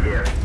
here.